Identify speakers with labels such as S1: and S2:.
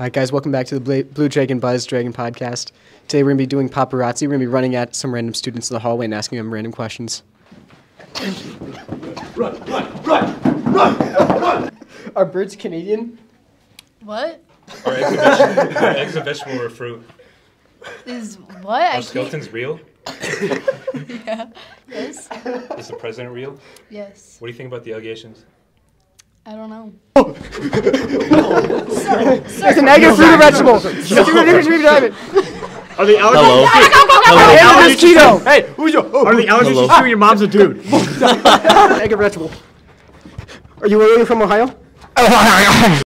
S1: All right, guys, welcome back to the Bla- Blue Dragon Buzz Dragon podcast. Today we're going to be doing paparazzi. We're going to be running at some random students in the hallway and asking them random questions. Run, run, run, run! run! Are birds Canadian?
S2: What
S3: Are eggs a vegetable, are vegetable or a fruit?
S2: is what? I
S3: Are
S2: can't.
S3: skeletons real?
S2: Yeah. Yes.
S3: Is the president real?
S2: Yes.
S3: What do you think about the allegations?
S2: I don't know.
S1: It's an egg, a fruit, or vegetable. It's a difference between diamond.
S4: Are the allergies?
S5: Hello.
S1: And a mosquito.
S4: Hey, who's your? Are the allergies
S5: Hello.
S4: you see when your mom's a dude?
S1: Egg or vegetable. Are you originally from Ohio?